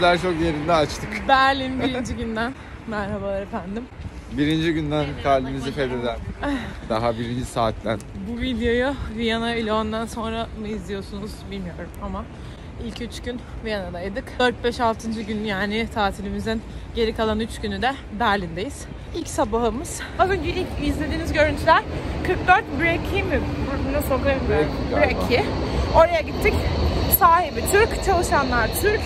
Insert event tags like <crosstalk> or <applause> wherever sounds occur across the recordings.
Keyifler çok yerinde açtık. <laughs> Berlin birinci günden. <laughs> Merhabalar efendim. Birinci günden kalbimizi fetheden. Daha birinci saatten. Bu videoyu Viyana vlogundan sonra mı izliyorsunuz bilmiyorum ama ilk 3 gün Viyana'daydık. 4-5-6. gün yani tatilimizin geri kalan 3 günü de Berlin'deyiz. İlk sabahımız. Az önce ilk izlediğiniz görüntüler 44 Breki mi? Nasıl okunuyor? Breki. Oraya gittik. Sahibi Türk, çalışanlar Türk.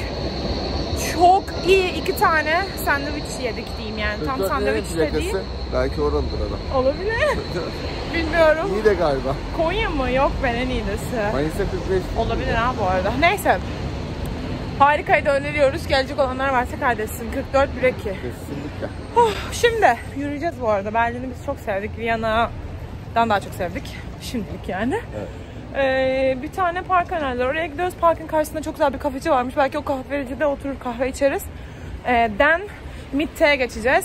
Çok iyi iki tane sandviç yedik diyeyim yani. Tam sandviç de değil. Belki oralıdır adam. Olabilir. <laughs> Bilmiyorum. İyi de galiba. Konya mı? Yok ben en iyisi. Manisa 45. Olabilir ha bu arada. Neyse. Harikayı da öneriyoruz. Gelecek olanlar varsa kaydetsin. 44 Breki. Kesinlikle. Şimdi yürüyeceğiz bu arada. Berlin'i biz çok sevdik. Viyana'dan daha çok sevdik. Şimdilik yani. Ee, bir tane park önerdiler. Oraya gidiyoruz. Parkın karşısında çok güzel bir kafeci varmış. Belki o kahvecide oturur kahve içeriz. Ee, den Mitte'ye geçeceğiz.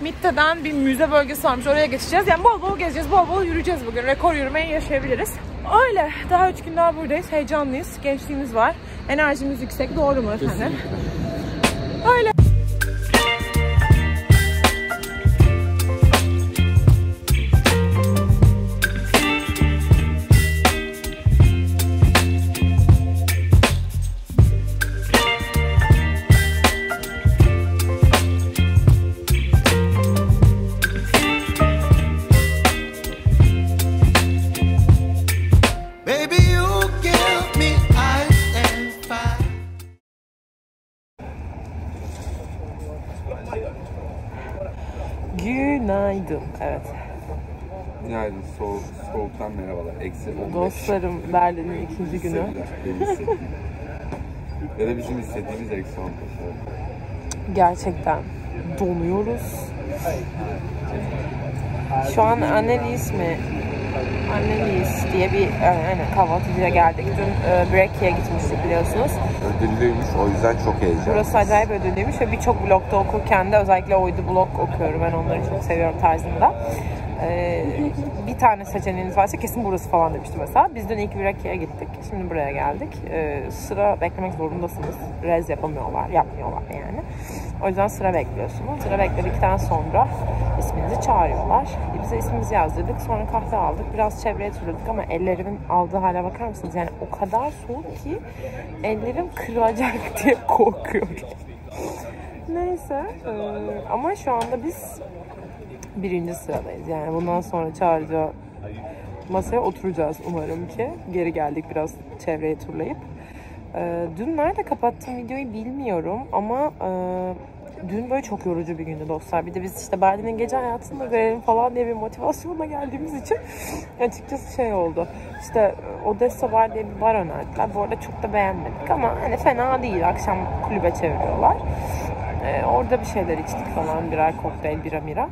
Mitte'den bir müze bölgesi varmış. Oraya geçeceğiz. Yani bol bol gezeceğiz. Bol bol yürüyeceğiz bugün. Rekor yürümeyi yaşayabiliriz. Öyle. Daha üç gün daha buradayız. Heyecanlıyız. Gençliğimiz var. Enerjimiz yüksek. Doğru mu efendim? Öyle. Dostlarım Berlin'in ikinci günü. Sevgiler, delisi. ya da bizim istediğimiz eksi 15. Gerçekten donuyoruz. Şu an Annelies mi? Annelies diye bir e, yani kahvaltıcıya geldik. Dün e, Breki'ye gitmiştik biliyorsunuz. Ödüllüymüş o yüzden çok heyecanlı. Burası acayip ödüllüymüş ve birçok blogda okurken de özellikle oydu blog okuyorum. Ben onları çok seviyorum tarzında. Ee, bir tane seçeneğiniz varsa kesin burası falan demişti mesela. Biz dün ilk Breki'ye gittik. Şimdi buraya geldik. Ee, sıra beklemek zorundasınız. Rez yapamıyorlar, yapmıyorlar yani. O yüzden sıra bekliyorsunuz. Sıra bekledikten sonra isminizi çağırıyorlar. E, Bize ismimizi yazdırdık. Sonra kahve aldık. Biraz çevreye turladık ama ellerimin aldığı hale bakar mısınız? Yani o kadar soğuk ki ellerim kırılacak diye <laughs> korkuyorum. Neyse. ee, ama şu anda biz birinci sıradayız. Yani bundan sonra çağıracağı masaya oturacağız umarım ki. Geri geldik biraz çevreyi turlayıp. Ee, dün nerede kapattım videoyu bilmiyorum ama e, dün böyle çok yorucu bir gündü dostlar. Bir de biz işte Berlin'in gece hayatını da görelim falan diye bir motivasyonla geldiğimiz için <laughs> açıkçası şey oldu. İşte Odessa Bar diye bir bar önerdiler. Bu arada çok da beğenmedik ama hani fena değil. Akşam kulübe çeviriyorlar. Ee, orada bir şeyler içtik falan. Birer kokteyl, bira mira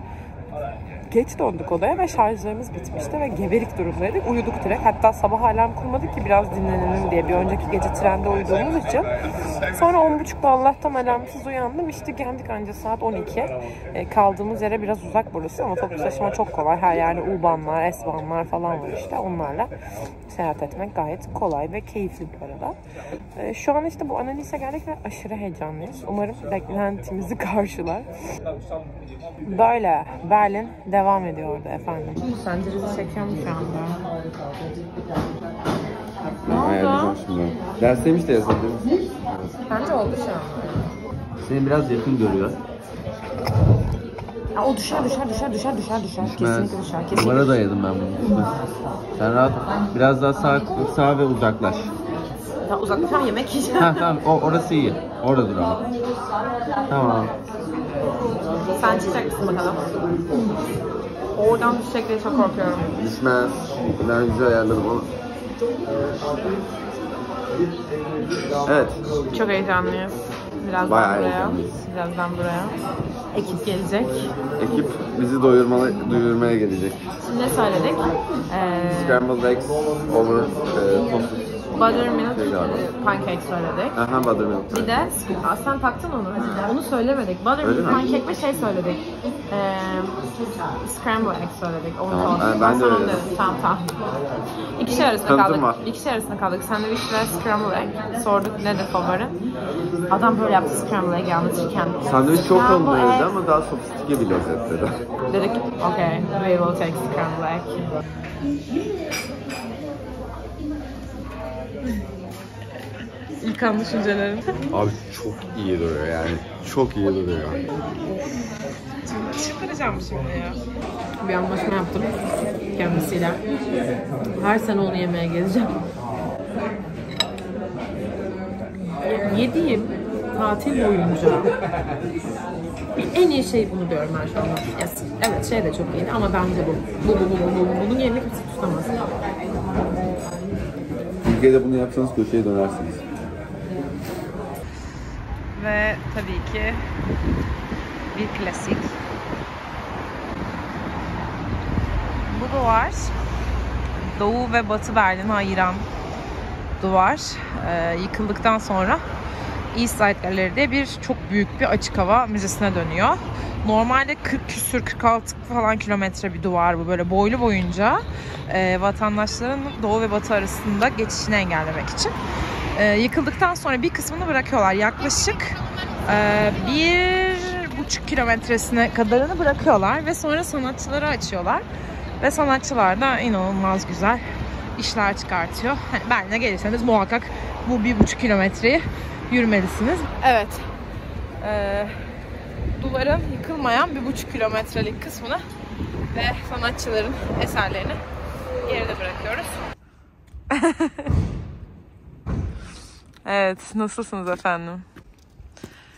geç döndük odaya ve şarjlarımız bitmişti ve geberik durumdaydık. Uyuduk direkt. Hatta sabah alarm kurmadık ki biraz dinlenelim diye. Bir önceki gece trende uyuduğumuz için. Sonra 10.30'da Allah'tan alarmsız uyandım. İşte geldik anca saat 12. E, kaldığımız yere biraz uzak burası ama toplu taşıma çok kolay. Her yerde U-Bahn'lar, S-Bahn'lar falan var işte. Onlarla seyahat etmek gayet kolay ve keyifli bu arada. E, şu an işte bu analize geldik ve aşırı heyecanlıyız. Umarım beklentimizi <laughs> karşılar. Böyle Berlin devam ediyordu efendim. Sence bizi şu anda? Ne oldu? şimdi. Dersteymiş de yazabiliriz. Bence oldu şu an. Seni biraz yakın görüyor. Ya, o düşer düşer düşer düşer düşer düşer. Kesinlikle düşer. Kesinlikle. Numara dayadım ben bunu. Sen rahat biraz daha sağ, sağ ve uzaklaş. Ya uzaklaşan yemek <laughs> yiyeceğim. Ha tamam o, orası iyi. Orada dur ama. Tamam. Sen çıkacak mısın bakalım? Oradan düşecek diye çok korkuyorum. Düşmez. Ben güzel ayarladım onu. Evet. Çok heyecanlıyız. Birazdan Bayağı buraya. Birazdan buraya. Ekip gelecek. Ekip bizi doyurmaya, duyurmaya gelecek. Şimdi ne söyledik? Ee, Scrambled eggs over e, toasted Buttermilk Şey e, pancake söyledik. Aha buttermilk. Bir de Aa, sen taktın onu. Onu söylemedik. Öyle Buttermilk mi? pancake ve şey söyledik. Ee, scramble egg söyledik. Onu Tamam, ben- ben de öyle. Tamam tamam. İki şey arasında Tanıtım kaldık. var. İki şey arasında kaldık. Sandviç ve scramble egg. Sorduk nedir favorin? Adam böyle yaptı scramble egg anlatırken. Sandviç çok egg. ama daha sofistike bir lezzet dedi. Dedik okay, we will take scramble egg. İlk an düşüncelerin. Abi çok iyi duruyor yani. Çok iyi duruyor. Çıkaracağım şimdi ya. Bir anlaşma yaptım kendisiyle. Her sene onu yemeye geleceğim. Yediğim tatil boyunca en iyi şey bunu diyorum ben şu anda. Yes. Evet şey de çok iyiydi ama bence bu. Bu bu bu bu bu. Bunun yerini kimse tutamaz. Türkiye'de bunu yapsanız köşeye dönersiniz. Ve tabii ki bir klasik. Bu duvar Doğu ve Batı Berlin'i ayıran duvar. Ee, yıkıldıktan sonra East Side Gallery bir çok büyük bir açık hava müzesine dönüyor. Normalde 40 küsür 46 falan kilometre bir duvar bu böyle boylu boyunca e, vatandaşların doğu ve batı arasında geçişini engellemek için. E, yıkıldıktan sonra bir kısmını bırakıyorlar. Yaklaşık e, bir buçuk kilometresine kadarını bırakıyorlar ve sonra sanatçıları açıyorlar. Ve sanatçılar da inanılmaz güzel işler çıkartıyor. Hani Berlin'e gelirseniz muhakkak bu bir buçuk kilometreyi yürümelisiniz. Evet. Ee, duvarın yıkılmayan bir buçuk kilometrelik kısmını ve sanatçıların eserlerini yerine bırakıyoruz. <laughs> evet, nasılsınız efendim?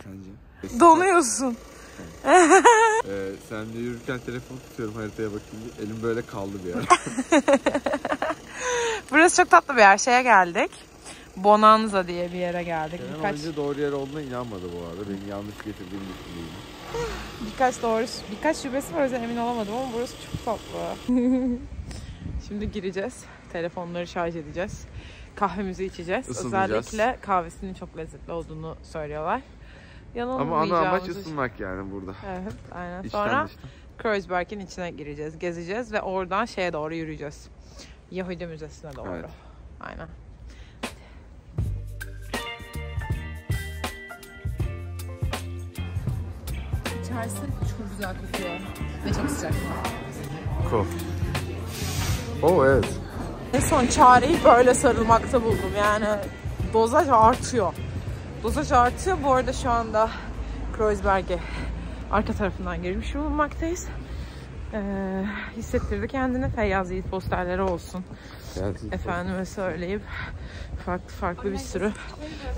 Sence? Donuyorsun. Ee, sen de yürürken telefon tutuyorum haritaya bakayım diye. Elim böyle kaldı bir ara. <laughs> Burası çok tatlı bir yer. Şeye geldik. Bonanza diye bir yere geldik. Kerem Birkaç önce doğru yer olduğuna inanmadı bu arada. Beni yanlış getirdiğini düşündüğüm. Birkaç doğru birkaç şubesi var o yüzden emin olamadım ama burası çok tatlı. <laughs> Şimdi gireceğiz. Telefonları şarj edeceğiz. Kahvemizi içeceğiz. Özellikle kahvesinin çok lezzetli olduğunu söylüyorlar. Ama ana amaç ısınmak yani burada. Evet, aynen. İçten Sonra dıştan. Kreuzberg'in içine gireceğiz, gezeceğiz ve oradan şeye doğru yürüyeceğiz. Yahudi Müzesi'ne doğru. Evet. Aynen. İçerisi çok güzel kokuyor ve çok sıcak. Cool. Oh evet. En son çareyi böyle sarılmakta buldum. Yani dozaj artıyor. Dozaj artıyor. Bu arada şu anda Kreuzberg'e arka tarafından girmiş bulunmaktayız. Ee, hissettirdi kendini. Feyyaz Yiğit posterleri olsun. Gelsin. Efendime söyleyip farklı farklı bir sürü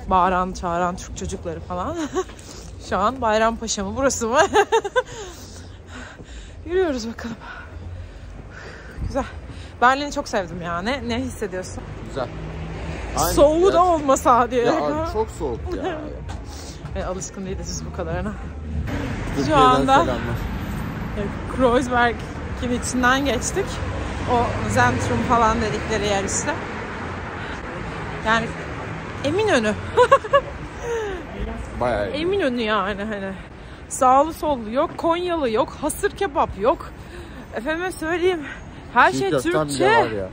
bağıran çağıran Türk çocukları falan. <laughs> Şu an Bayrampaşa mı burası mı? <laughs> Yürüyoruz bakalım. Güzel. Berlin'i çok sevdim yani. Ne hissediyorsun? Güzel. Aynı Soğuğu da biraz- olmasa diye. Ya abi çok soğuk ya. <laughs> E, alışkın değiliz bu kadarına. Türkiye'den anda- selamlar. Kreuzberg'in içinden geçtik. O Zentrum falan dedikleri yer işte. Yani Eminönü. <laughs> Bayağı iyi. Eminönü yani hani. Sağlı sollu yok, Konyalı yok, hasır kebap yok. Efendime söyleyeyim. Her şey köften bile Türkçe. var ya.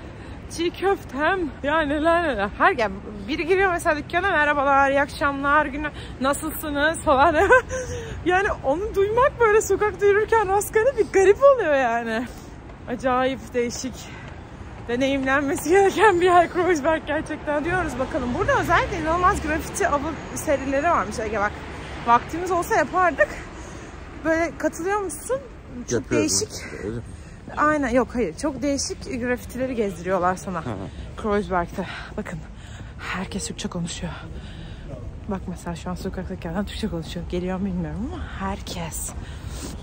Çiğ köftem. Ya neler neler. Her yani biri giriyor mesela dükkana merhabalar, iyi akşamlar, günü nasılsınız falan. <laughs> yani onu duymak böyle sokakta yürürken rastgele bir garip oluyor yani. Acayip değişik deneyimlenmesi gereken bir yer Kreuzberg gerçekten diyoruz bakalım. Burada özellikle inanılmaz grafiti avı serileri varmış Ege bak. Vaktimiz olsa yapardık. Böyle katılıyor musun? Çok Yapıyoruz değişik. öyle. Aynen yok hayır. Çok değişik grafitileri gezdiriyorlar sana. Kreuzberg'de. Bakın herkes Türkçe konuşuyor. Bak mesela şu an sokaktaki adam Türkçe konuşuyor. Geliyor mu bilmiyorum ama herkes.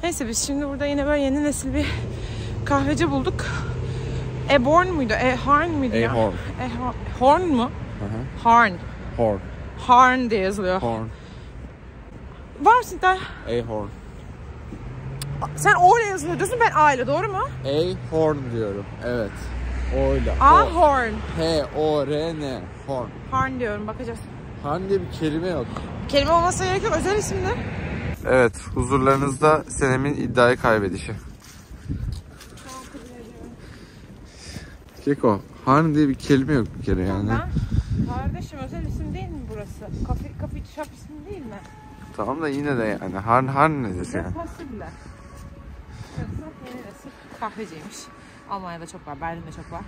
Neyse biz şimdi burada yine böyle yeni nesil bir kahveci bulduk. Eborn muydu? Ehorn muydu ya? Ehorn. Ehorn. Horn mu? Hı Horn. Horn. Horn diye yazılıyor. Horn. Varsın da A horn. sen O ile yazılıyor diyorsun ben A ile doğru mu? A horn diyorum. Evet. O ile. A O. horn. H O R N. Horn. Horn diyorum bakacağız. Horn diye bir kelime yok. Kelime olmasa gerek yok özel isimdi. Evet, huzurlarınızda senemin iddiayı kaybedişi. Keko, Harn diye bir kelime yok bir kere yani. Ben kardeşim özel isim değil mi burası? Kafe, kafe shop ismi değil mi? Tamam da yine de yani Harn Harn nedir Ne yani? Burası yeni nesil kahveciymiş. Almanya'da çok var, Berlin'de çok var.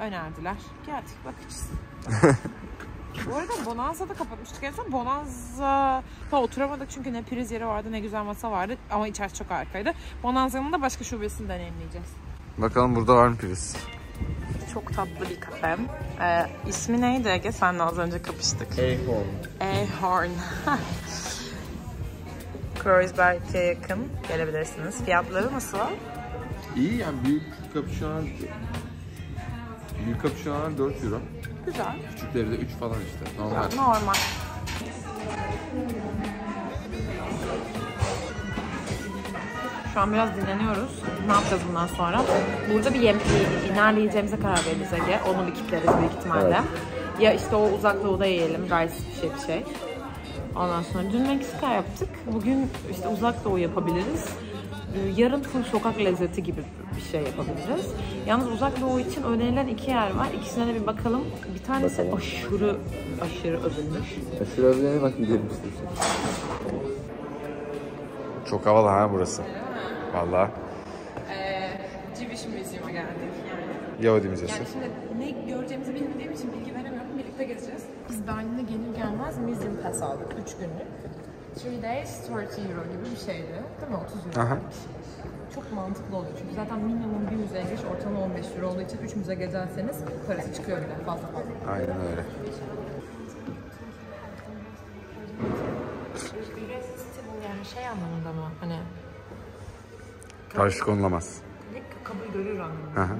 Önerdiler. Geldik bakacağız. <laughs> Bu arada Bonanza'da kapatmıştık en son. Bonanza da oturamadık çünkü ne priz yeri vardı ne güzel masa vardı ama içerisi çok harikaydı. Bonanza'nın da başka şubesini deneyimleyeceğiz. Bakalım burada var mı priz? Çok tatlı bir kafe. Ee, ismi neydi Ege? Senle az önce kapıştık. Horn. Ahorn. Kreuzberg'e yakın gelebilirsiniz. Fiyatları nasıl? İyi yani büyük kapüşonlar Büyük kapüşonlar 4 euro. Güzel. Küçükleri de 3 falan işte. Normal. Normal. Şu an biraz dinleniyoruz. Ne yapacağız bundan sonra? Burada bir yem, nerede yiyeceğimize karar veririz Ege. Onu bir kitleriz büyük ihtimalle. Ya işte o uzak doğuda yiyelim. Gayet bir şey bir şey. Ondan sonra dün Meksika yaptık. Bugün işte uzak doğu yapabiliriz. Ee, Yarın full sokak lezzeti gibi bir şey yapabiliriz. Yalnız uzak doğu için önerilen iki yer var. İkisine de bir bakalım. Bir tanesi aşırı aşırı övülmüş. Şuraya bir bak gidelim istiyorsan. Çok havalı ha burası. Valla. Civiş Müziği'ne geldik yani. Yahudi Müzesi. Yani şimdi ne göreceğimizi bilmediğim için bilgi veremiyorum. Birlikte gezeceğiz. Biz Berlin'e gelir gelmez Museum Pass aldık 3 günlük. 3 days 30 euro gibi bir şeydi. Değil mi? 30 euro. Aha. Çok mantıklı oluyor çünkü zaten minimum bir müzeye giriş ortalama 15 euro olduğu için 3 müze gezerseniz parası çıkıyor bile fazla fazla. Aynen öyle. Yani şey anlamında mı? Hani Karşı konulamaz. kabul görür anlamında.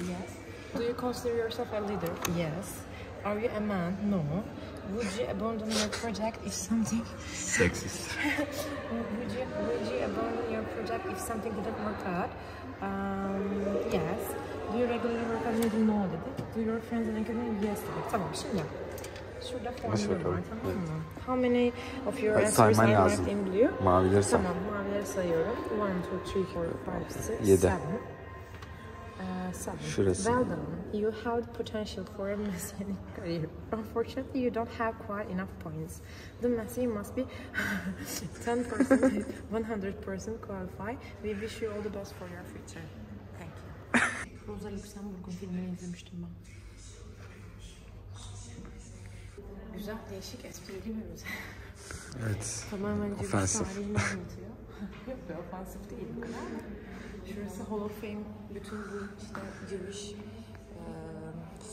Yes. Do you consider yourself a leader? Yes. Are you a man? No. Would you abandon your project if something Seksist. would you would you abandon your project if something didn't work out? Um, yes. Do you regularly work out? Maybe no dedi. Do your friends and academy? Yes dedi. Tamam şimdi. Şurada formülü var bakalım. tamam mı? How many of your Hadi answers sayman are lazım. in blue? Mavileri say. Tamam mavileri sayıyorum. 1, 2, 3, 4, 5, 6, Yedi. 7. Uh, seven. Şurası. Well done. You have the potential for a messianic career. Unfortunately, you don't have quite enough points. The messiah must be <laughs> 10%, 100% qualified. We wish you all the best for your future. Thank you. Rosa Luxemburg'un filmini izlemiştim ben. Güzel, değişik, esprili bir müze. Evet. Tamamen Offensive. tarihini anlatıyor. Yok be ofansif değil bu kadar. Şurası Hall of Fame. Bütün bu işte Jewish e,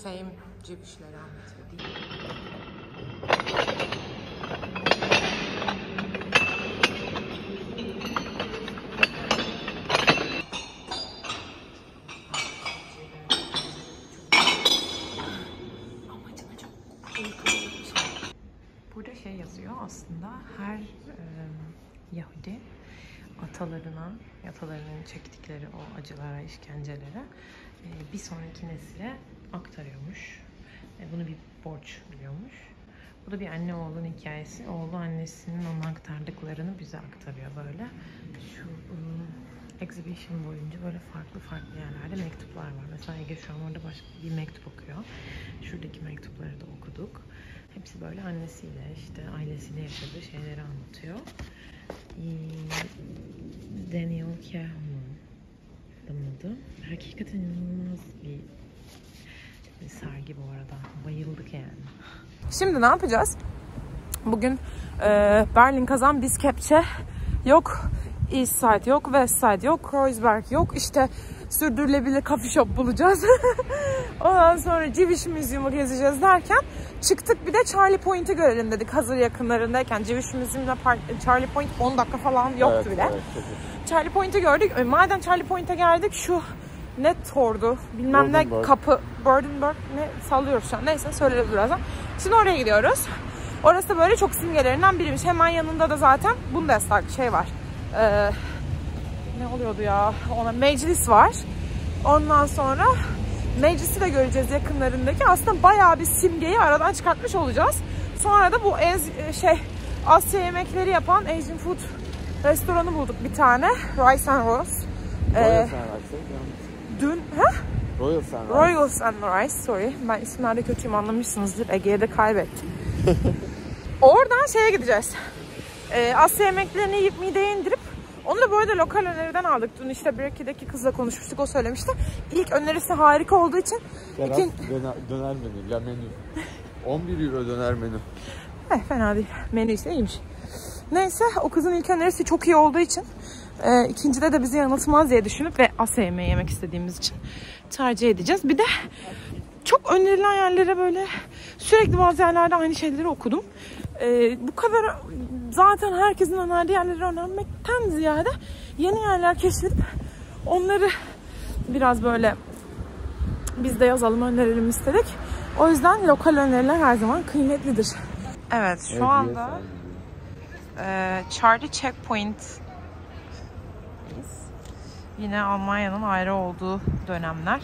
fame Jewish'leri anlatıyor değil mi? Aslında her e, Yahudi atalarına, atalarının çektikleri o acılara, işkencelere e, bir sonraki nesile aktarıyormuş. E, bunu bir borç biliyormuş. Bu da bir anne oğlun hikayesi. Oğlu annesinin ona aktardıklarını bize aktarıyor böyle. Şu ım, exhibition boyunca böyle farklı farklı yerlerde mektuplar var. Mesela Ege şu an orada başka bir mektup okuyor. Şuradaki mektupları da okuduk. Hepsi böyle annesiyle işte ailesiyle yaşadığı şeyleri anlatıyor. Ee, Daniel Kahneman adamın adı. Hakikaten inanılmaz bir sergi bu arada. Bayıldık yani. Şimdi ne yapacağız? Bugün e, Berlin kazan biz kepçe yok. East Side yok, West Side yok, Kreuzberg yok. İşte sürdürülebilir coffee shop bulacağız. <laughs> Ondan sonra Jewish Museum'u gezeceğiz derken çıktık bir de Charlie Point'i görelim dedik hazır yakınlarındayken. Museum'da Par- Charlie Point 10 dakika falan yoktu bile. Charlie Point'i gördük. E, madem Charlie Point'e geldik şu ne tordu bilmem ne kapı Burdenberg ne sallıyoruz şu an. Neyse söyleriz birazdan. Şimdi oraya gidiyoruz. Orası da böyle çok simgelerinden biriymiş. Hemen yanında da zaten Bundestag şey var. Ee, ne oluyordu ya? Ona meclis var. Ondan sonra meclisi de göreceğiz yakınlarındaki. Aslında bayağı bir simgeyi aradan çıkartmış olacağız. Sonra da bu ez, şey Asya yemekleri yapan Asian Food restoranı bulduk bir tane. Rice and Rose. Ee, dün, ha? Royal Sunrise. Royal Sunrise, sorry. Ben isimlerde kötüyüm anlamışsınızdır. Ege'ye de kaybettim. <laughs> Oradan şeye gideceğiz. Ee, Asya yemeklerini yiyip mideye indirip onu da bu arada lokal öneriden aldık. Dün işte Breki'deki kızla konuşmuştuk o söylemişti. İlk önerisi harika olduğu için Berat, ikin... döner, döner menü, la menü. 11 euro döner menü. Eh, fena değil. Menü ise iyiymiş. Neyse o kızın ilk önerisi çok iyi olduğu için e, ikincide de bizi yanıltmaz diye düşünüp ve Asya yemeği yemek istediğimiz için tercih edeceğiz. Bir de çok önerilen yerlere böyle sürekli bazı yerlerde aynı şeyleri okudum. E, bu kadar zaten herkesin önerdiği yerleri önermekten ziyade yeni yerler keşfedip onları biraz böyle biz de yazalım önerelim istedik. O yüzden lokal öneriler her zaman kıymetlidir. Evet şu anda e, Charlie Checkpoint yine Almanya'nın ayrı olduğu dönemler.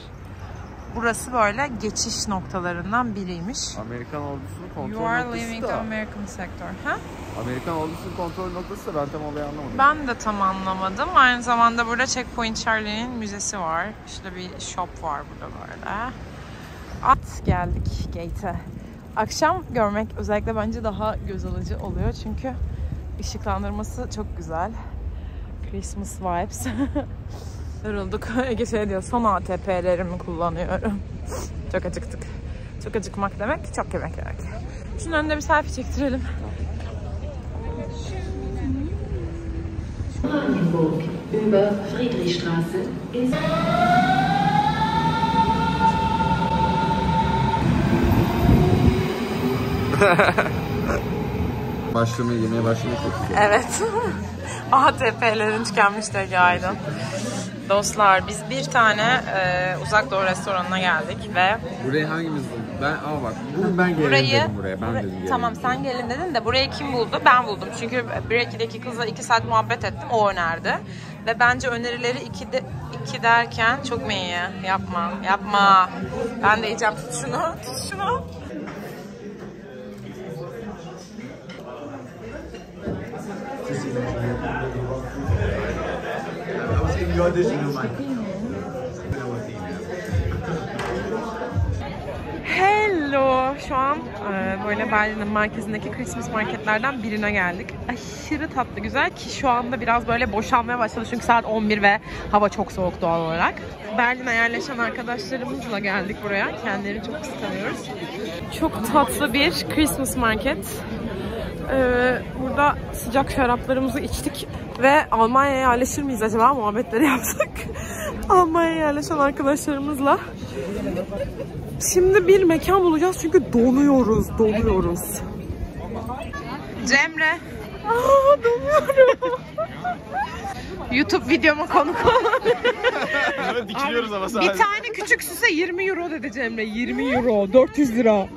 Burası böyle geçiş noktalarından biriymiş. Amerikan ordusunun kontrol You are noktası leaving da. the American sector. Ha? Amerikan ordusunun kontrol noktası da ben tam olayı anlamadım. Ben de tam anlamadım. Aynı zamanda burada Checkpoint Charlie'nin müzesi var. İşte bir shop var burada böyle. At geldik gate'e. Akşam görmek özellikle bence daha göz alıcı oluyor. Çünkü ışıklandırması çok güzel. Christmas vibes. <laughs> Yorulduk. <laughs> Ege şey diyor, son ATP'lerimi kullanıyorum. <laughs> çok acıktık. Çok acıkmak demek, çok yemek yemek. Şunun önünde bir selfie çektirelim. Brandenburg über Friedrichstraße <laughs> Başlamayı yemeye başlamayı çok güzel. Evet. ATP'lerin tükenmiş de Aydın. Dostlar biz bir tane e, uzak doğu restoranına geldik ve Burayı hangimiz bulduk? Ben ama bak bugün ben gelelim burayı dedim buraya. Ben Bura- dedim gelelim. tamam sen gelin dedin de burayı kim buldu? Ben buldum. Çünkü Breaky'deki kızla iki saat muhabbet ettim. O önerdi. Ve bence önerileri iki, de, iki derken çok mu iyi? Yapma. Yapma. Ben de yiyeceğim. Tut şunu. Tut şunu. Hello. Şu an e, böyle Berlin'in merkezindeki Christmas marketlerden birine geldik. Aşırı tatlı güzel ki şu anda biraz böyle boşalmaya başladı çünkü saat 11 ve hava çok soğuk doğal olarak. Berlin'e yerleşen arkadaşlarımızla geldik buraya. Kendilerini çok kıskanıyoruz. Çok tatlı bir Christmas market. Ee, burada sıcak şaraplarımızı içtik ve Almanya'ya yerleşir miyiz acaba muhabbetleri <laughs> yaptık. Almanya'ya yerleşen arkadaşlarımızla. Şimdi bir mekan bulacağız çünkü donuyoruz, donuyoruz. Cemre. Aa, donuyorum. <laughs> YouTube videoma konuk ol. Dikiliyoruz ama Bir tane küçük süse 20 euro dedi Cemre. 20 euro, 400 lira.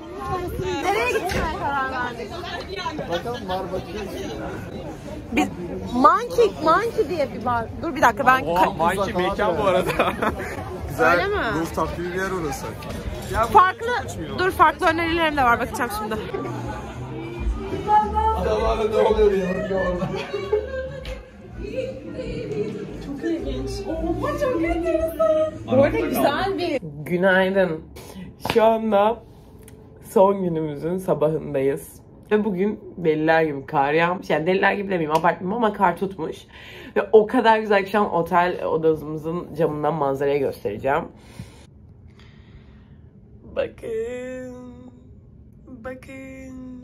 Biz Monkey, Monkey diye bir bar. Dur bir dakika ben ka- Manki mekan bu arada. Güzel. Öyle mi? Rooftop gibi bir yer orası. farklı dur farklı önerilerim de var bakacağım şimdi. Bu arada güzel bir Günaydın. Şu anda son günümüzün sabahındayız. Ve bugün deliler gibi kar yağmış. Yani deliler gibi demeyeyim abartmayayım ama kar tutmuş. Ve o kadar güzel ki şu an otel odamızın camından manzarayı göstereceğim. Bakın. Bakın.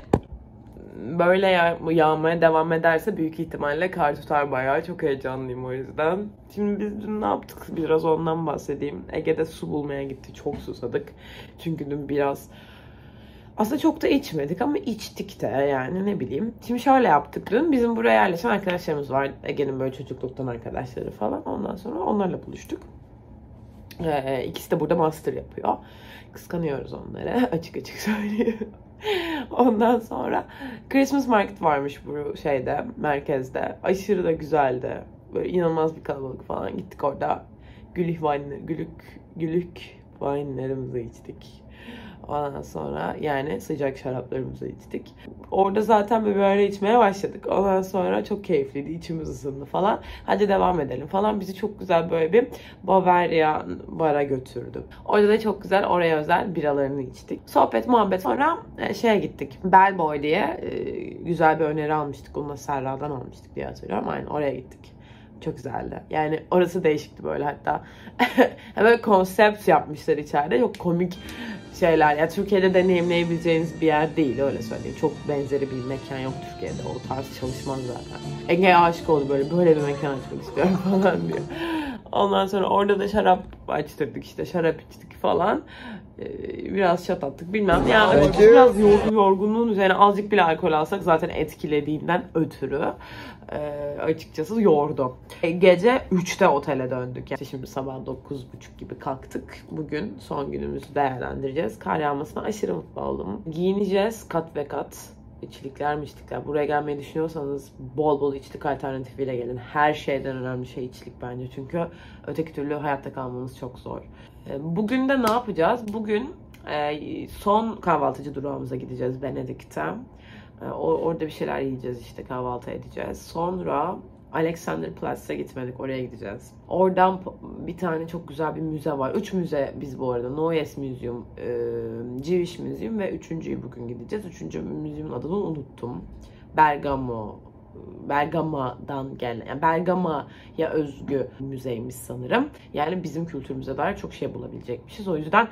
Böyle yağ- yağmaya devam ederse büyük ihtimalle kar tutar bayağı. Çok heyecanlıyım o yüzden. Şimdi biz dün ne yaptık? Biraz ondan bahsedeyim. Ege'de su bulmaya gitti. Çok susadık. Çünkü dün biraz aslında çok da içmedik ama içtik de yani ne bileyim. Şimdi şöyle yaptık dün. Bizim buraya yerleşen arkadaşlarımız var. Ege'nin böyle çocukluktan arkadaşları falan. Ondan sonra onlarla buluştuk. Ee, ikisi de burada master yapıyor. Kıskanıyoruz onları. <laughs> Açık açık söylüyorum. <laughs> Ondan sonra Christmas market varmış bu şeyde, merkezde. Aşırı da güzeldi. Böyle inanılmaz bir kalabalık falan. Gittik orada gülük vanlı, gülük, gülük wine'lerimizi içtik. Ondan sonra yani sıcak şaraplarımızı içtik. Orada zaten böyle böyle içmeye başladık. Ondan sonra çok keyifliydi. içimiz ısındı falan. Hadi devam edelim falan. Bizi çok güzel böyle bir Bavaria bara götürdü. Orada da çok güzel oraya özel biralarını içtik. Sohbet muhabbet sonra e, şeye gittik. Bellboy diye e, güzel bir öneri almıştık. Onu da Serra'dan almıştık diye hatırlıyorum. Aynen oraya gittik. Çok güzeldi. Yani orası değişikti böyle hatta. <laughs> böyle konsept yapmışlar içeride. Çok komik şeyler. Ya Türkiye'de deneyimleyebileceğiniz bir yer değil öyle söyleyeyim. Çok benzeri bir mekan yok Türkiye'de. O tarz çalışmaz zaten. Ege aşık oldu böyle böyle bir mekan açmak istiyorum <laughs> falan diyor. Ondan sonra orada da şarap açtırdık işte şarap içtik falan. Ee, biraz şat attık bilmem. Yani you. biraz yorgun, yorgunluğun üzerine azıcık bile alkol alsak zaten etkilediğinden ötürü e, açıkçası yordu. E, Gece 3'te otele döndük. Yani şimdi sabah 9.30 gibi kalktık. Bugün son günümüzü değerlendireceğiz. Kar yağmasına aşırı mutlu oldum. Giyineceğiz kat ve kat. İçlikler mişlikler. Buraya gelmeyi düşünüyorsanız bol bol içlik alternatifiyle gelin. Her şeyden önemli şey içlik bence. Çünkü öteki türlü hayatta kalmanız çok zor. E, Bugün de ne yapacağız? Bugün e, son kahvaltıcı durağımıza gideceğiz Venedik'te. E, Orada bir şeyler yiyeceğiz işte kahvaltı edeceğiz. Sonra Alexanderplatz'e gitmedik oraya gideceğiz. Oradan bir tane çok güzel bir müze var. Üç müze biz bu arada. Neues Museum, e, Jewish Museum ve üçüncüyü bugün gideceğiz. Üçüncü müzemin adını unuttum. Bergamo Bergama'dan gelen, yani Bergama'ya özgü müzeymiş sanırım. Yani bizim kültürümüze dair çok şey bulabilecekmişiz. O yüzden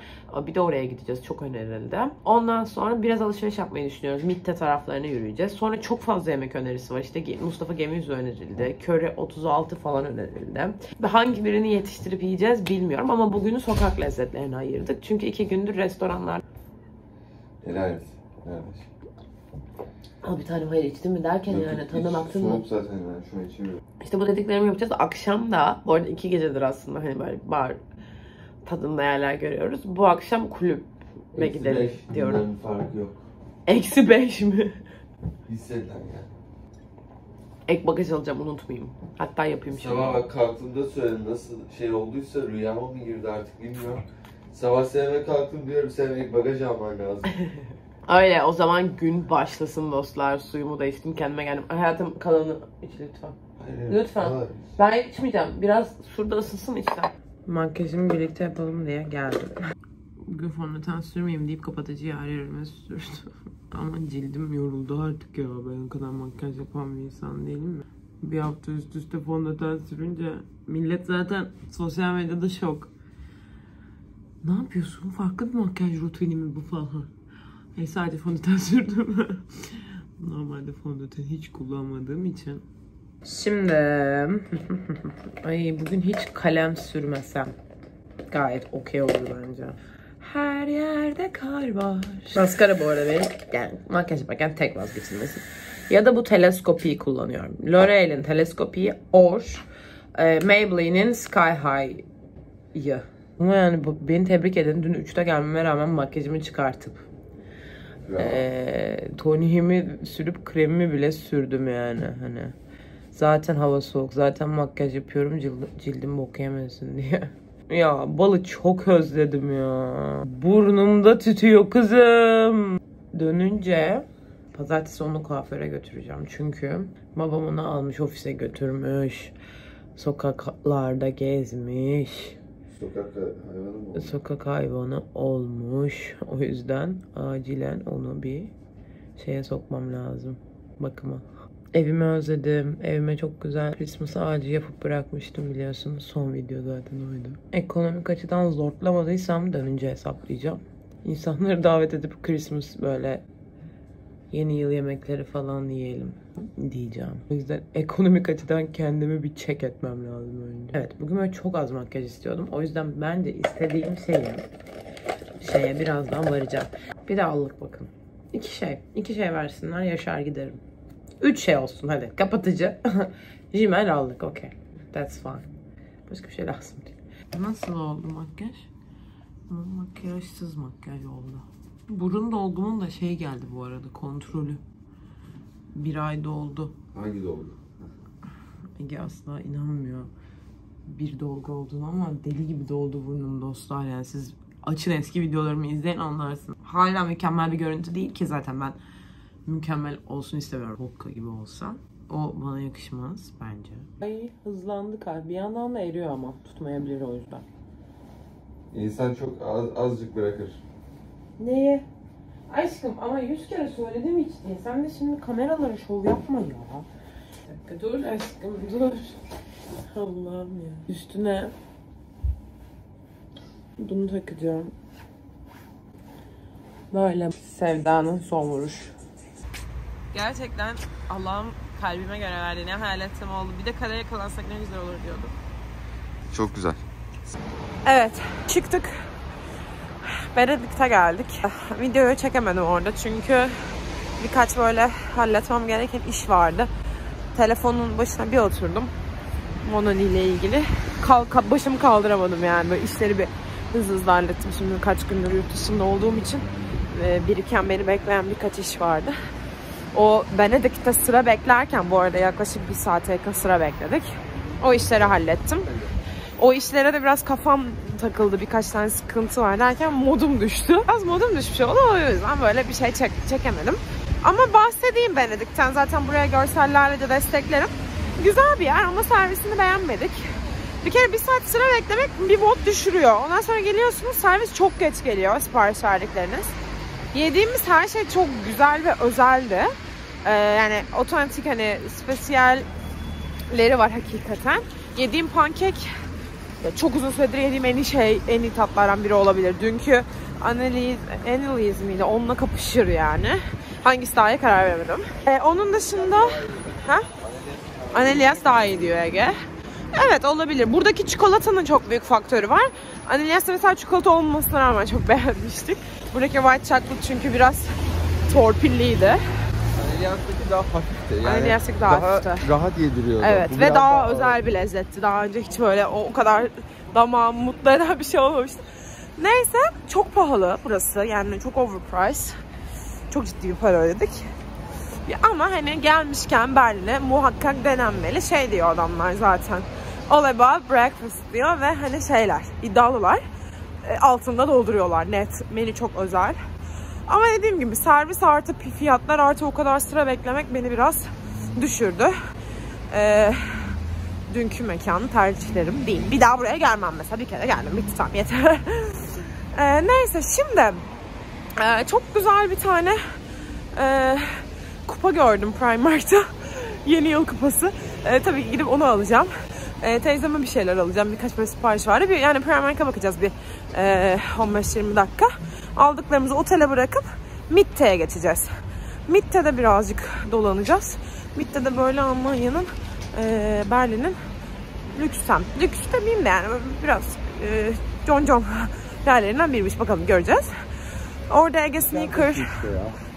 bir de oraya gideceğiz. Çok önerildi. Ondan sonra biraz alışveriş yapmayı düşünüyoruz. Mitte taraflarına yürüyeceğiz. Sonra çok fazla yemek önerisi var. İşte Mustafa Gemiyüzü önerildi. Köri 36 falan önerildi. Ve hangi birini yetiştirip yiyeceğiz bilmiyorum ama bugünü sokak lezzetlerine ayırdık. Çünkü iki gündür restoranlar Helal et. Helal et. Al bir tane hayır içtin mi derken yani tadına baktın mı? Soğuk zaten ben şu an içemiyorum. İşte bu dediklerimi yapacağız. Akşam da, bu arada iki gecedir aslında hani böyle bar tadında yerler görüyoruz. Bu akşam kulübe Eksi gidelim beş, diyorum. farkı yok. Eksi beş mi? Hissedilen ya. Ek bagaj alacağım unutmayayım. Hatta yapayım şimdi. Sabah bak kalktığımda söyledim nasıl şey olduysa rüyama mı girdi artık bilmiyorum. Sabah sevmeye kalktım diyorum sen ek bagaj alman lazım. <laughs> Öyle o zaman gün başlasın dostlar. Suyumu da içtim kendime geldim. Hayatım kalanı iç lütfen. Hayır, Lütfen. hayır. Ben içmeyeceğim. Biraz şurada ısınsın işte. Makyajımı birlikte yapalım diye geldim. Bugün fondöten sürmeyeyim deyip kapatıcıyı her yerime sürdüm. <laughs> Ama cildim yoruldu artık ya. Ben o kadar makyaj yapan bir insan değilim mi? Bir hafta üst üste fondöten sürünce millet zaten sosyal medyada şok. Ne yapıyorsun? Farklı bir makyaj rutini mi bu falan? E sadece fondöten <laughs> sürdüm. Normalde fondöten hiç kullanmadığım için. Şimdi <laughs> ay bugün hiç kalem sürmesem gayet okey olur bence. Her yerde kar var. Maskara bu arada benim yani makyaj yaparken tek vazgeçilmesi. Ya da bu teleskopiyi kullanıyorum. L'Oreal'in teleskopiyi or e, Maybelline'in Sky High'yı. Ama yani bu- beni tebrik edin. Dün 3'te gelmeme rağmen makyajımı çıkartıp Bravo. ee, tonimi sürüp kremimi bile sürdüm yani hani. Zaten hava soğuk. Zaten makyaj yapıyorum cildim, cildim bok diye. <laughs> Ya balı çok özledim ya. Burnumda tütüyor kızım. Dönünce pazartesi onu kuaföre götüreceğim. Çünkü babam onu almış ofise götürmüş. Sokaklarda gezmiş Sokak hayvanı mı oldu? sokak hayvanı olmuş. O yüzden acilen onu bir şeye sokmam lazım. Bakıma. Evimi özledim. Evime çok güzel Christmas ağacı yapıp bırakmıştım biliyorsunuz. Son video zaten oydu. Ekonomik açıdan zorlamadıysam dönünce hesaplayacağım. İnsanları davet edip Christmas böyle yeni yıl yemekleri falan yiyelim diyeceğim. O yüzden ekonomik açıdan kendimi bir check etmem lazım önce. Evet bugün böyle çok az makyaj istiyordum. O yüzden ben de istediğim şeyi şeye birazdan varacağım. Bir de allık bakın. İki şey. iki şey versinler yaşar giderim. Üç şey olsun hadi. Kapatıcı. <laughs> Rimel aldık okey. That's fine. Başka bir şey lazım değil. Nasıl oldu makyaj? Makyajsız makyaj oldu. Burun dolgumun da şey geldi bu arada kontrolü. Bir ayda oldu. Hangi dolgu? Ege asla inanmıyor bir dolgu olduğunu ama deli gibi doldu burnum dostlar yani siz Açın eski videolarımı izleyin anlarsın. Hala mükemmel bir görüntü değil ki zaten ben mükemmel olsun istemiyorum. Vodka gibi olsa. O bana yakışmaz bence. Ay hızlandı kalp. Bir yandan da eriyor ama tutmayabilir o yüzden. İnsan çok az, azıcık bırakır. Neye? Aşkım ama yüz kere söyledim hiç diye. Sen de şimdi kameralara şov yapma ya. Bir dakika dur aşkım dur. Allah'ım ya. Üstüne bunu takacağım. Böyle sevdanın son vuruş. Gerçekten Allah'ım kalbime göre verdi. Ne hayal oldu. Bir de kadere yakalansak ne güzel olur diyordum. Çok güzel. Evet, çıktık. Benedik'te geldik. Videoyu çekemedim orada çünkü birkaç böyle halletmem gereken iş vardı. Telefonun başına bir oturdum. Monoli ile ilgili. Kalk, başımı kaldıramadım yani. Böyle işleri bir hızlı hızlı hallettim. Şimdi kaç gündür yurt dışında olduğum için biriken beni bekleyen birkaç iş vardı. O Benedik'te sıra beklerken bu arada yaklaşık bir saate yakın sıra bekledik. O işleri hallettim. O işlere de biraz kafam takıldı. Birkaç tane sıkıntı var derken modum düştü. Az modum düşmüş oldu. O yüzden böyle bir şey çek çekemedim. Ama bahsedeyim Benedik'ten. Zaten buraya görsellerle de desteklerim. Güzel bir yer ama servisini beğenmedik. Bir kere bir saat sıra beklemek bir mod düşürüyor. Ondan sonra geliyorsunuz servis çok geç geliyor sipariş verdikleriniz. Yediğimiz her şey çok güzel ve özeldi. Ee, yani otantik hani spesiyalleri var hakikaten. Yediğim pankek ya çok uzun süredir yediğim en iyi şey, en iyi tatlardan biri olabilir. Dünkü analiz, analiz miydi? Onunla kapışır yani. Hangisi daha iyi karar veremedim. Ee, onun dışında ha? Anelias daha iyi diyor Ege. Evet olabilir. Buradaki çikolatanın çok büyük faktörü var. Anelias'ta mesela çikolata olmamasına rağmen çok <laughs> beğenmiştik. Buradaki white chocolate çünkü biraz torpilliydi. Allianz'daki daha hafifti. Yani Allianz'daki daha hafifti. rahat yediriyordu. Evet Bu ve biraz daha özel bir lezzetti. Daha önce hiç böyle o, o kadar damağımı mutlu eden bir şey olmamıştı. Neyse çok pahalı burası. Yani çok overpriced. Çok ciddi bir para ödedik. Ama hani gelmişken Berlin'e muhakkak denenmeli şey diyor adamlar zaten. All about breakfast diyor ve hani şeyler iddialılar. E, altında dolduruyorlar net. Menü çok özel. Ama dediğim gibi servis artı fiyatlar artı o kadar sıra beklemek beni biraz düşürdü. Ee, dünkü mekanı tercihlerim değil. Bir daha buraya gelmem mesela. Bir kere geldim. Bitti tamam yeter. <laughs> Ee, neyse şimdi e, çok güzel bir tane e, kupa gördüm Primark'ta. <laughs> Yeni yıl kupası. E, tabii ki gidip onu alacağım. E, teyzeme bir şeyler alacağım. Birkaç böyle sipariş vardı. Bir, yani Primark'a bakacağız bir e, 15-20 dakika. Aldıklarımızı otele bırakıp Mitte'ye geçeceğiz. Mitte'de birazcık dolanacağız. Mitte'de böyle Almanya'nın e, Berlin'in lüks semt. Lüks demeyeyim de yani biraz e, John John <laughs> yerlerinden biriymiş. Bakalım göreceğiz. Orada Ege Sneaker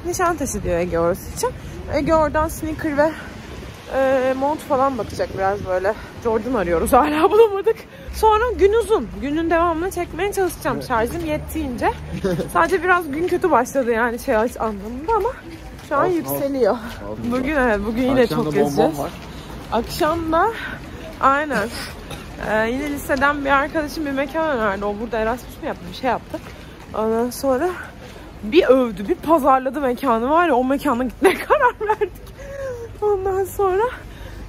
Nişantaşı diyor Ege orası için. Ege oradan sneaker ve e, mont falan bakacak biraz böyle. Jordan arıyoruz <laughs> hala bulamadık. Sonra gün uzun. Günün devamını çekmeye çalışacağım şarjım yettiğince. Sadece biraz gün kötü başladı yani şey anlamında ama şu an yükseliyor. Bugün evet bugün yine Akşam çok gezeceğiz. Akşam da aynen. Ee, yine liseden bir arkadaşım bir mekan önerdi. O burada Erasmus mu yaptı? Bir şey yaptı. Ondan sonra bir övdü, bir pazarladı mekanı var ya o mekana gitmeye <laughs> karar verdik. Ondan sonra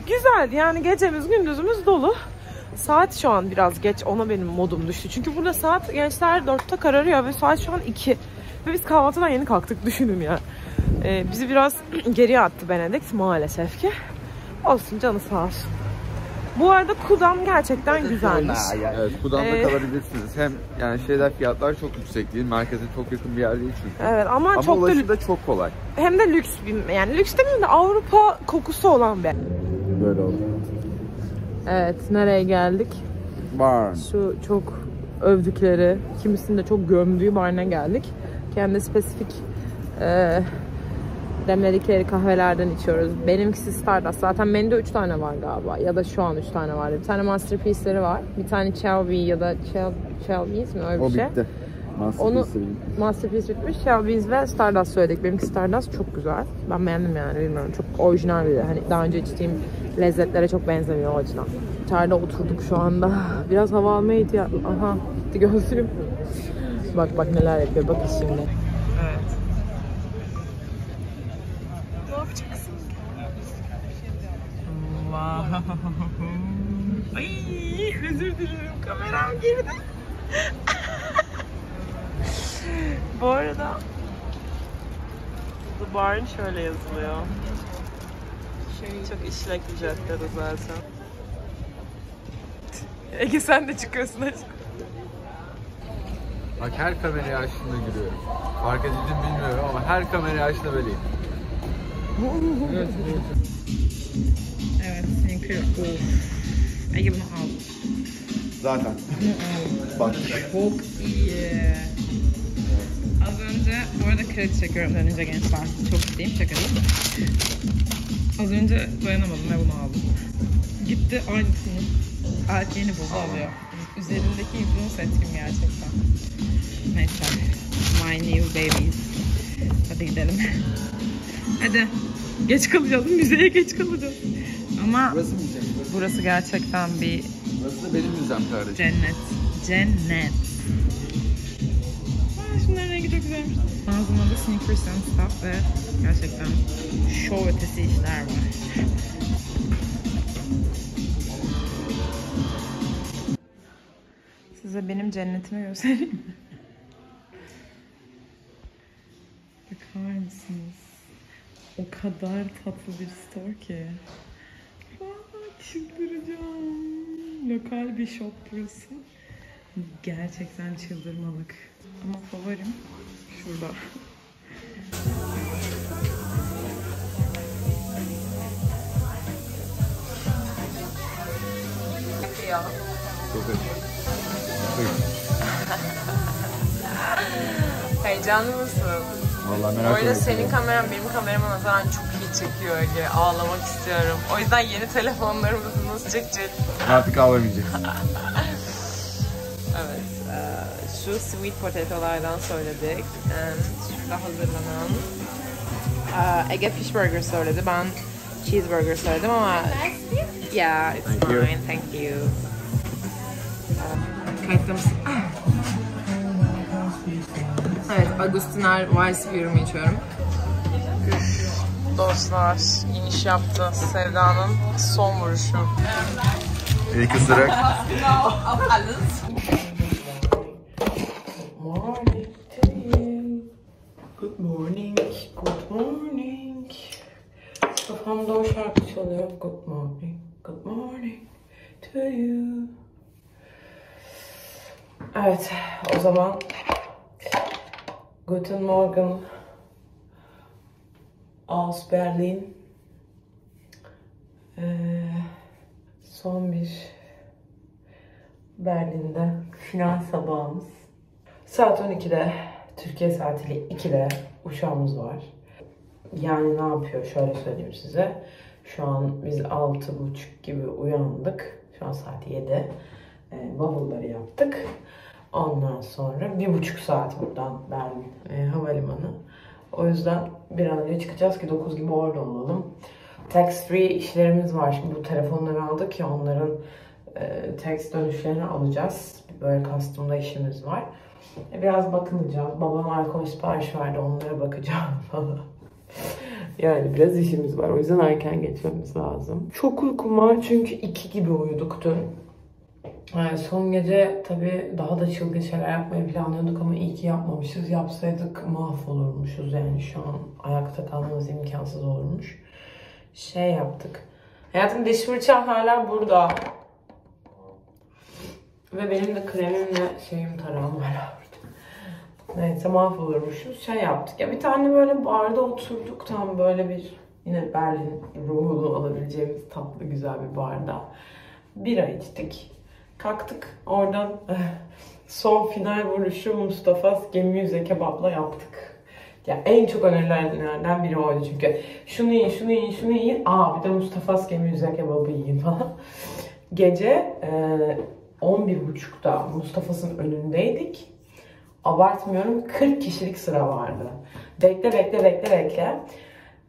güzeldi. Yani gecemiz gündüzümüz dolu. Saat şu an biraz geç. Ona benim modum düştü. Çünkü burada saat gençler 4'te kararıyor ve saat şu an 2. Ve biz kahvaltıdan yeni kalktık <laughs> düşünün ya. Ee, bizi biraz <clears throat> geriye attı Benedikt maalesef ki. Olsun canı sağ olsun. Bu arada Kudam gerçekten güzelmiş. Evet, Kudan'da Ee, kalabilirsiniz. Hem yani şeyler fiyatlar çok yüksek değil. Merkeze çok yakın bir yer değil çünkü. Evet ama, Ama çok da da çok kolay. hem de lüks bir yani lüks demeyeyim de Avrupa kokusu olan bir. Böyle oldu. Evet nereye geldik? Barn. Şu çok övdükleri, kimisinin de çok gömdüğü barına geldik. Kendi spesifik e, demledikleri kahvelerden içiyoruz. Benimkisi Stardust. Zaten menüde 3 tane var galiba. Ya da şu an 3 tane var. Bir tane Masterpiece'leri var. Bir tane Shelby ya da Shel Shelby's mi öyle bir O şey. bitti. Onu Masterpiece'i Masterpiece bitmiş. Shelby's ve Stardust söyledik. Benimki Stardust çok güzel. Ben beğendim yani bilmiyorum. Çok orijinal bir de. Hani daha önce içtiğim lezzetlere çok benzemiyor o açıdan. İçeride oturduk şu anda. <laughs> Biraz hava almaya ihtiyaç... Aha gitti gözlüğüm. Bak bak neler yapıyor. Bakın şimdi. Evet. <laughs> Ay özür dilerim kameram girdi. <laughs> Bu arada The Barn şöyle yazılıyor. Çok işlek bir caddede zaten. Ege sen de çıkıyorsun hadi. Bak her kamerayı açtığında gülüyorum. Fark edildim bilmiyorum ama her kamerayı açtığında böyleyim. <laughs> Evet, senin kırık. Ege bunu al. Zaten. Bak. Çok iyi. Az önce, bu arada kredi çekiyorum önce gençler. Çok ciddiyim, şaka değil. Az önce dayanamadım ve bunu aldım. Gitti aynısını. Erkeğini buldu alıyor. Üzerindeki influence etkim gerçekten. Neyse. My new babies. Hadi gidelim. <laughs> Hadi. Geç kalacağız. Müzeye geç kalacağız. Ama Burası gerçekten bir Burası da benim müzem kardeşim. Cennet. Cennet. Aa, şunların rengi çok güzelmiş. Mağazamda sneakers and stuff ve gerçekten şov ötesi işler var. Size benim cennetimi göstereyim mi? Bakar mısınız? O kadar tatlı bir store ki. Çıldıracağım. Lokal bir shop burası. Gerçekten çıldırmalık. Ama favorim şurada. Çok. Heyecanlı mısın? Vallahi Bu merak arada ediyorum. senin kameran benim kamerama nazaran çok iyi çekiyor Ege. Ağlamak istiyorum. O yüzden yeni telefonlarımızı nasıl çekeceğiz? Artık ağlamayacak. <laughs> Evet. eee, şu sweet potatolardan söyledik. And şurada hazırlanan eee, Ege fish burger söyledi. Ben cheeseburger söyledim ama yeah, it's Thank you. fine. Thank you. Kayıtlı mısın? <coughs> Evet, Agustiner Weiss bir içiyorum. Dostlar, iniş yaptı. Sevda'nın son vuruşu. İlk ısırık. morning to you. Good morning, good morning. Kafamda o şarkı çalıyor. Good morning, good morning to you. Evet, o zaman Guten Morgen aus Berlin. Ee, son bir Berlin'de final sabahımız. Saat 12'de, Türkiye saatiyle 2'de uçağımız var. Yani ne yapıyor? Şöyle söyleyeyim size. Şu an biz 6.30 gibi uyandık. Şu an saat 7. E, bavulları yaptık. Ondan sonra bir buçuk saat buradan Berlin e, havalimanı. O yüzden bir an önce çıkacağız ki 9 gibi orada olalım. Tax free işlerimiz var. Şimdi bu telefonları aldık ya onların e, tax dönüşlerini alacağız. Böyle custom'da işimiz var. E, Biraz bakınacağız. Babam alkol sipariş verdi. Onlara bakacağım <laughs> falan. Yani biraz işimiz var. O yüzden erken geçmemiz lazım. Çok uykum var çünkü iki gibi uyuduk dün. Yani son gece tabii daha da çılgın şeyler yapmayı planlıyorduk ama iyi ki yapmamışız. Yapsaydık mahvolurmuşuz yani şu an ayakta kalmamız imkansız olurmuş. Şey yaptık. Hayatım diş fırçam hala burada. Ve benim de kremimle şeyim tarağım hala burada. Neyse mahvolurmuşuz. Şey yaptık. Ya bir tane böyle barda oturduk tam böyle bir yine Berlin ruhunu alabileceğimiz tatlı güzel bir barda. Bira içtik. Kalktık oradan son final vuruşu Mustafa gemi yüze kebapla yaptık. Ya en çok önerilenlerden biri oydu çünkü. Şunu yiyin, şunu yiyin, şunu yiyin. Aa bir de Mustafa gemi yüze kebabı yiyin falan. <laughs> Gece e, 11.30'da Mustafa'sının önündeydik. Abartmıyorum 40 kişilik sıra vardı. Bekle bekle bekle bekle.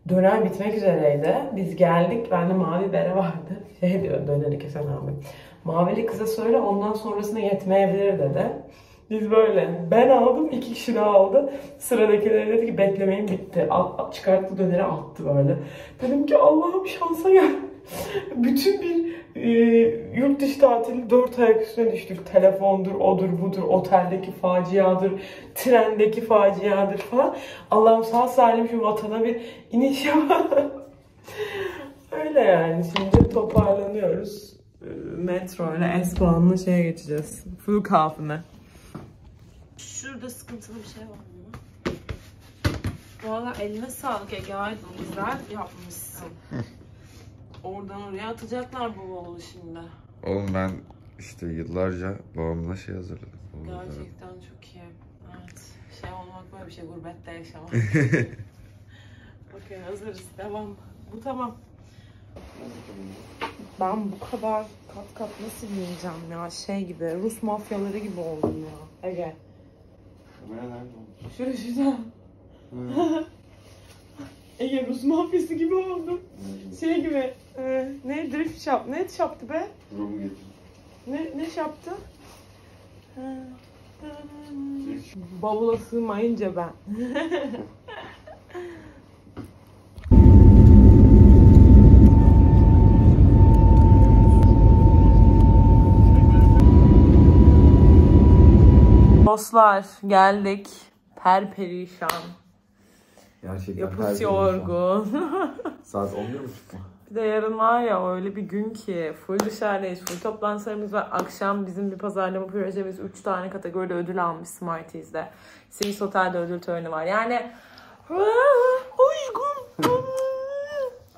Döner bitmek üzereydi. Biz geldik. Bende mavi bere vardı. <laughs> Şey diyor döneri kesen abi. Mavili kıza söyle ondan sonrasında yetmeyebilir dedi. Biz böyle. Ben aldım, iki kişi daha aldı. Sıradakilere dedi ki beklemeyin bitti. Al- çıkarttı döneri attı böyle. Dedim ki Allah'ım şansa gel. <laughs> Bütün bir e, yurt dışı tatili dört ayak üstüne düştük. Telefondur, odur, budur, oteldeki faciadır, trendeki faciadır falan. Allah'ım sağ salim şu vatana bir iniş yapalım. <laughs> Öyle yani. Şimdi toparlanıyoruz. Metro ile S-Bahn'la şeye geçeceğiz. Flughafen'e. Şurada sıkıntılı bir şey var mı? Valla eline sağlık Ege Aydın. Güzel yapmışsın. Oradan oraya atacaklar bu bavulu şimdi. Oğlum ben işte yıllarca babamla şey hazırladım. Gerçekten çok iyi. Evet. Şey olmak böyle bir şey. Gurbette yaşamak. <laughs> Okey hazırız. Devam. Bu tamam. Ben bu kadar kat kat nasıl giyeceğim ya? Şey gibi. Rus mafyaları gibi oldum ya. Ege. Şurada şurada. Ege Rus mafyası gibi oldum. Şey gibi. E, ne drift shop? Ne shop'tı be? Ne ne şaptı? Bavula sığmayınca ben. <laughs> Dostlar geldik. Perperişan. Gerçekten Yapısı yorgun. <laughs> Saat 11 buçuk mu? Bir de yarın var ya öyle bir gün ki full dışarıdayız, full toplantılarımız var. Akşam bizim bir pazarlama projemiz 3 tane kategoride ödül almış Smarties'de. Sivis Otel'de ödül töreni var. Yani aşkım.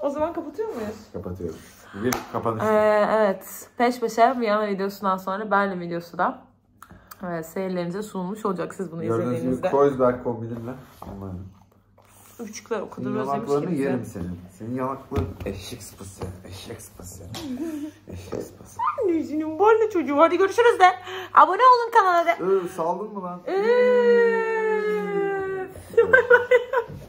o zaman kapatıyor muyuz? Kapatıyoruz. Bir kapanış. Ee, evet. Peş peşe Viyana videosundan sonra Berlin videosu da evet, seyirlerinize sunulmuş olacak siz bunu Gördüğünüz gibi izlediğinizde. Kreuzberg kombinimle. Aman. Üçükler o kadar özlemiş ki yerim senin. Senin yanakların eşek sıpası. Eşek sıpası. eşek sıpası. Anneciğim bu arada çocuğu. Hadi görüşürüz de. Abone olun kanala de. Iı, saldın mı lan? Üf. <laughs>